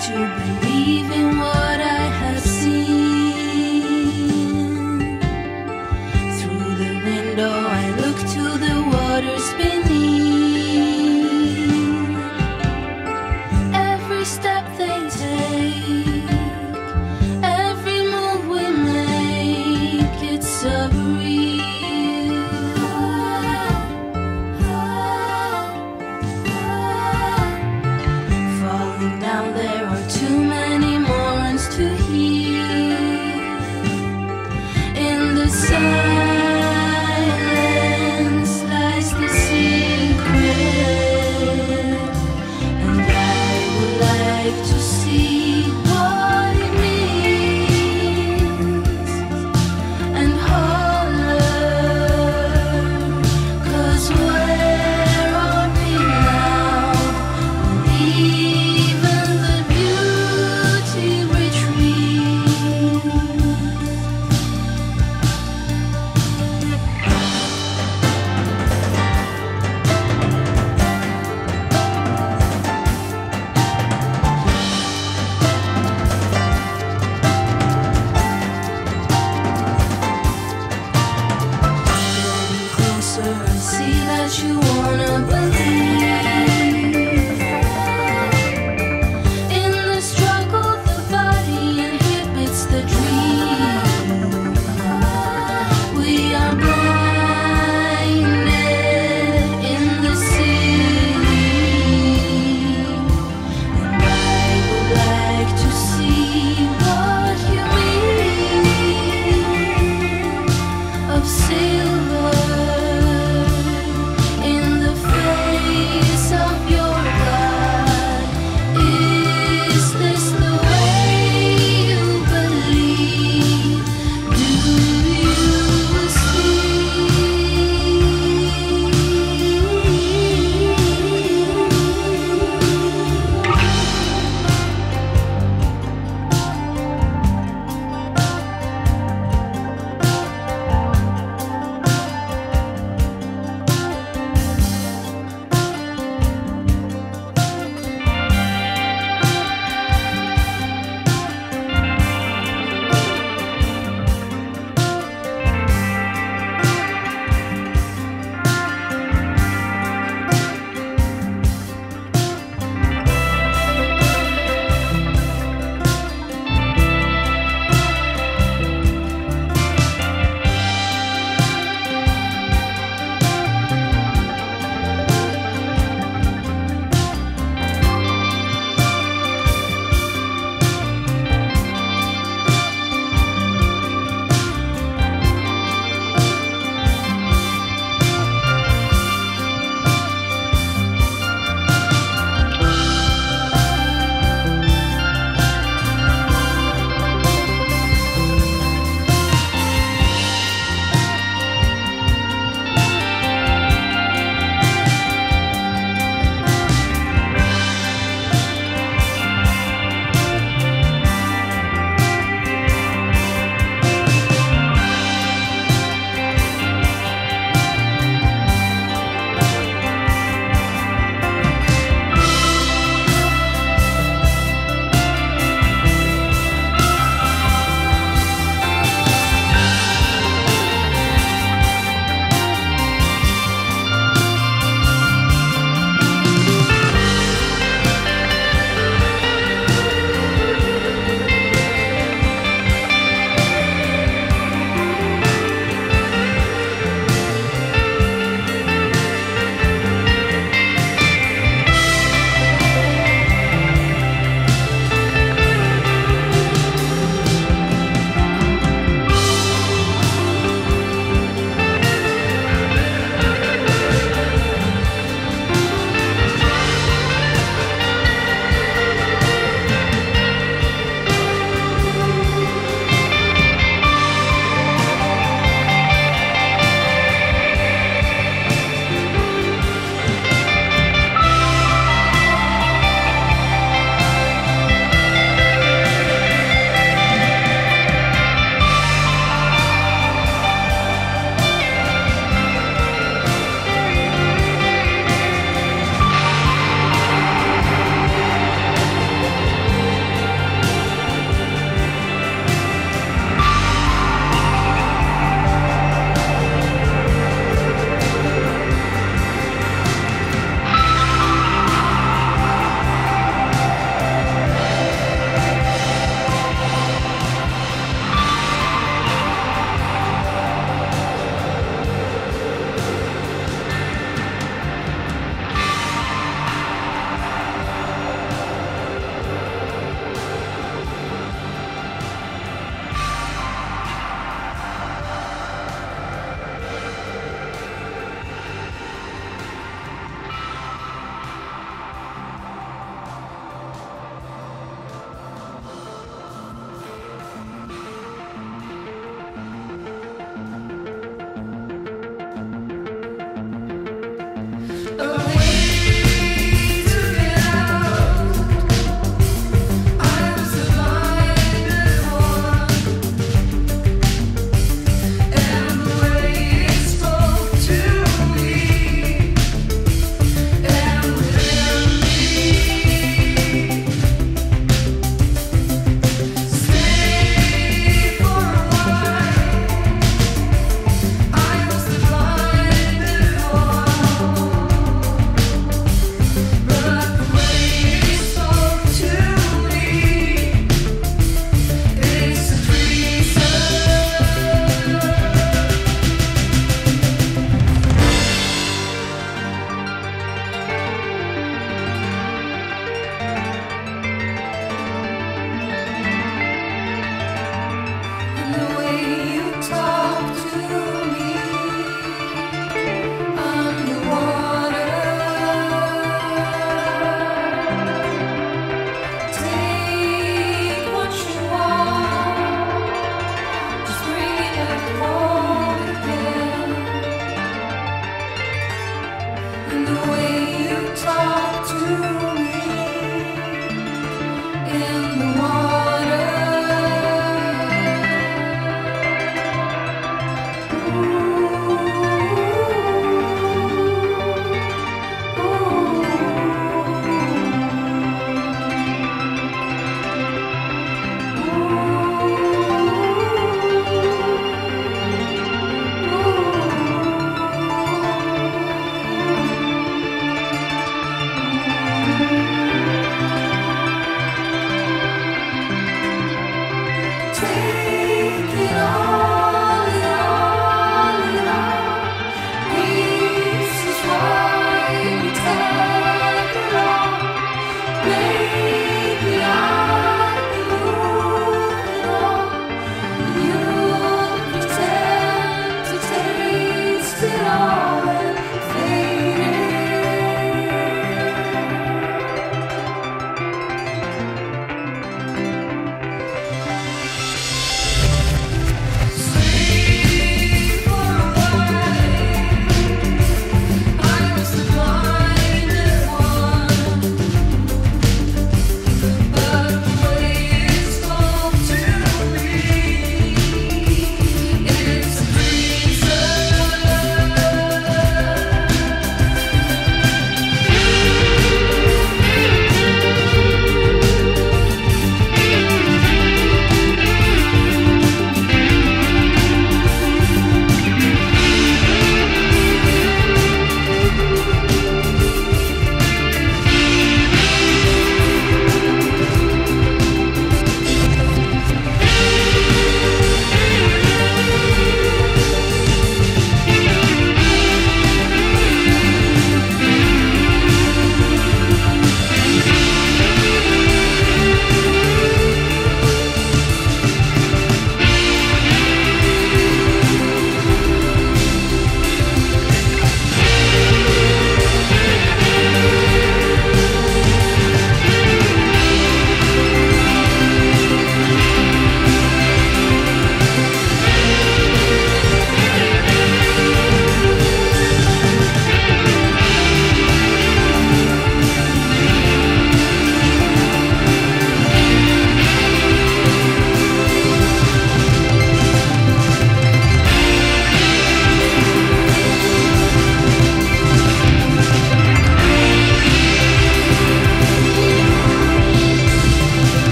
to believe